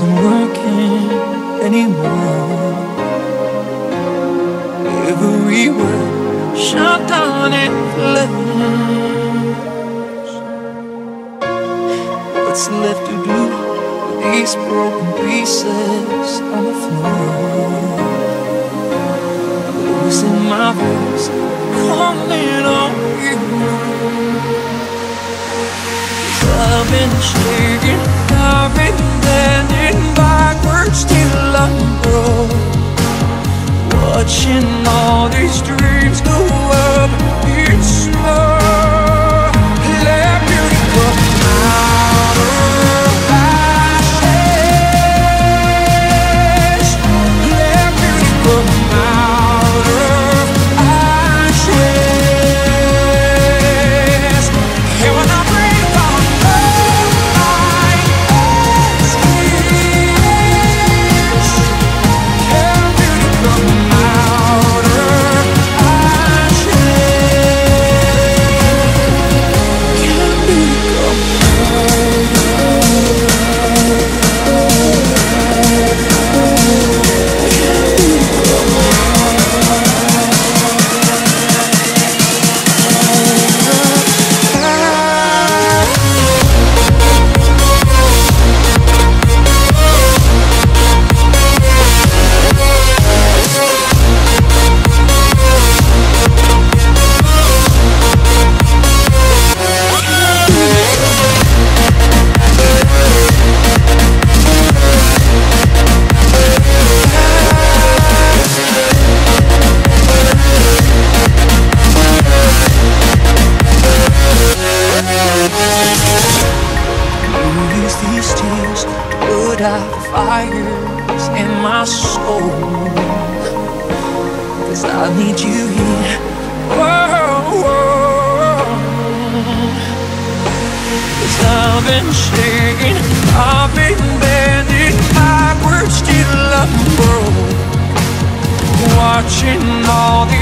Aren't working anymore. Every word shut down in flames. What's left to do with these broken pieces on the floor? Losing my voice, calling on you. I've been shaking, I've been these tears to put out the fires in my soul. Cause I need you here. Whoa, whoa. Cause I've been shaking, I've been bending backwards till I'm broke. Watching all go